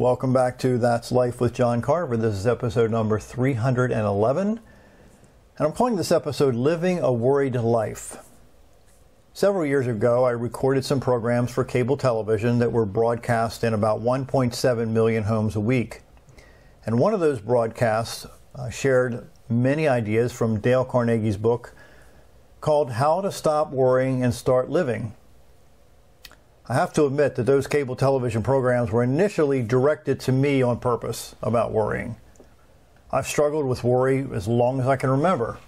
Welcome back to That's Life with John Carver. This is episode number 311. And I'm calling this episode Living a Worried Life. Several years ago, I recorded some programs for cable television that were broadcast in about 1.7 million homes a week. And one of those broadcasts uh, shared many ideas from Dale Carnegie's book called How to Stop Worrying and Start Living. I have to admit that those cable television programs were initially directed to me on purpose about worrying. I've struggled with worry as long as I can remember.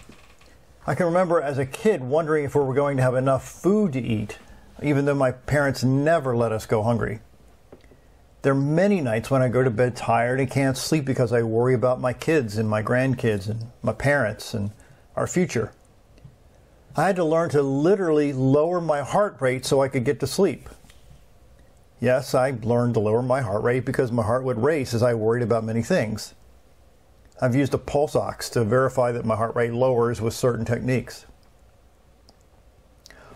I can remember as a kid wondering if we were going to have enough food to eat, even though my parents never let us go hungry. There are many nights when I go to bed tired and can't sleep because I worry about my kids and my grandkids and my parents and our future. I had to learn to literally lower my heart rate so I could get to sleep. Yes, I learned to lower my heart rate because my heart would race as I worried about many things. I've used a pulse ox to verify that my heart rate lowers with certain techniques.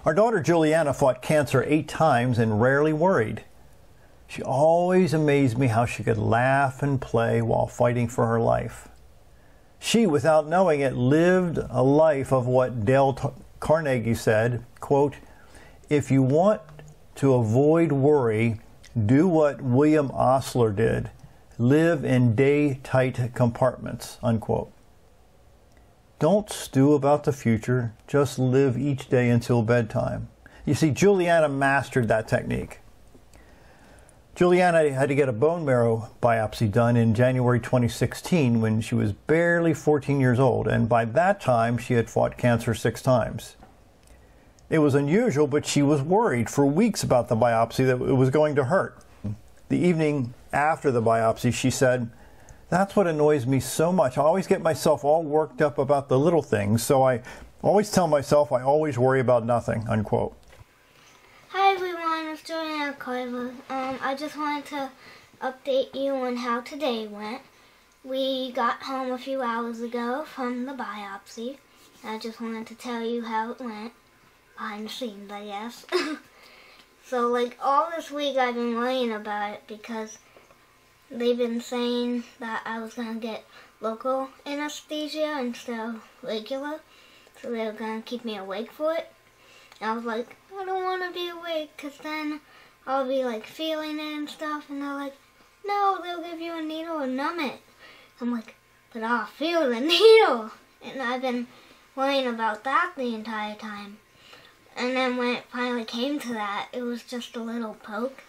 Our daughter Juliana fought cancer eight times and rarely worried. She always amazed me how she could laugh and play while fighting for her life. She, without knowing it, lived a life of what Dale Carnegie said, quote, if you want to avoid worry, do what William Osler did live in day tight compartments. Unquote. Don't stew about the future, just live each day until bedtime. You see, Juliana mastered that technique. Juliana had to get a bone marrow biopsy done in January 2016 when she was barely 14 years old, and by that time she had fought cancer six times. It was unusual, but she was worried for weeks about the biopsy that it was going to hurt. The evening after the biopsy, she said, That's what annoys me so much. I always get myself all worked up about the little things, so I always tell myself I always worry about nothing. Unquote. Hi everyone, it's Juliana Carver. Um, I just wanted to update you on how today went. We got home a few hours ago from the biopsy. I just wanted to tell you how it went behind the scenes, I guess. so, like, all this week I've been worrying about it because they've been saying that I was going to get local anesthesia instead of regular. So they were going to keep me awake for it. And I was like, I don't want to be awake because then I'll be, like, feeling it and stuff. And they're like, no, they'll give you a needle and numb it. I'm like, but I'll feel the needle. And I've been worrying about that the entire time. And then when it finally came to that, it was just a little poke.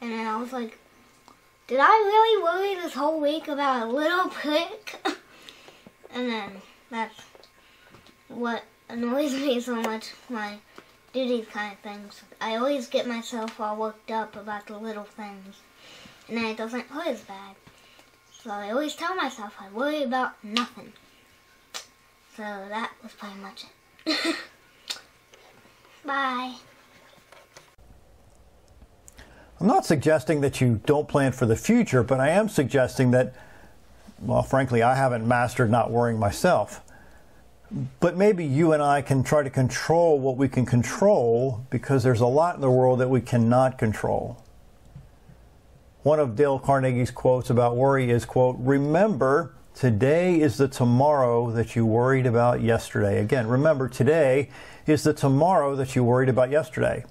And then I was like, did I really worry this whole week about a little prick? and then that's what annoys me so much when I do these kind of things. I always get myself all worked up about the little things. And then it doesn't hurt as bad. So I always tell myself I worry about nothing. So that was pretty much it. Bye. I'm not suggesting that you don't plan for the future, but I am suggesting that, well, frankly, I haven't mastered not worrying myself. But maybe you and I can try to control what we can control because there's a lot in the world that we cannot control. One of Dale Carnegie's quotes about worry is, quote, remember today is the tomorrow that you worried about yesterday. Again, remember today is the tomorrow that you worried about yesterday.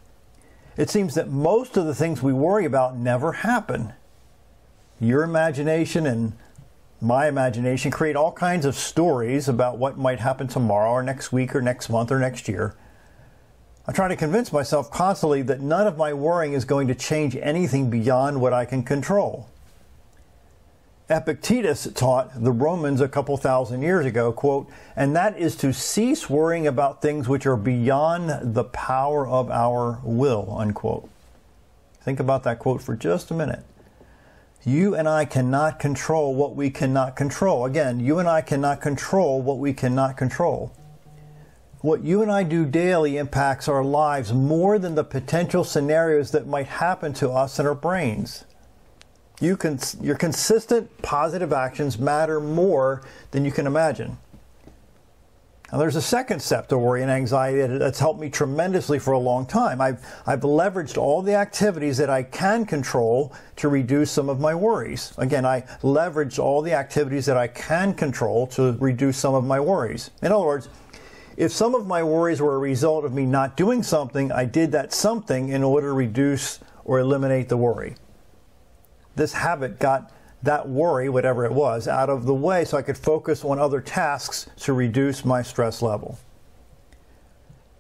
It seems that most of the things we worry about never happen. Your imagination and my imagination create all kinds of stories about what might happen tomorrow or next week or next month or next year. I try to convince myself constantly that none of my worrying is going to change anything beyond what I can control. Epictetus taught the Romans a couple thousand years ago, quote, and that is to cease worrying about things which are beyond the power of our will, unquote. Think about that quote for just a minute. You and I cannot control what we cannot control. Again, you and I cannot control what we cannot control. What you and I do daily impacts our lives more than the potential scenarios that might happen to us in our brains. You can, your consistent positive actions matter more than you can imagine. Now, there's a second step to worry and anxiety that's helped me tremendously for a long time. I've, I've leveraged all the activities that I can control to reduce some of my worries. Again, I leveraged all the activities that I can control to reduce some of my worries. In other words, if some of my worries were a result of me not doing something, I did that something in order to reduce or eliminate the worry. This habit got that worry, whatever it was, out of the way so I could focus on other tasks to reduce my stress level.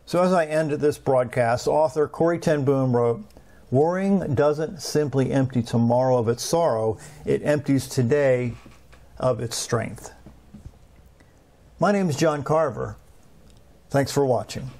So, as I end this broadcast, author Corrie ten Boom wrote Worrying doesn't simply empty tomorrow of its sorrow, it empties today of its strength. My name is John Carver. Thanks for watching.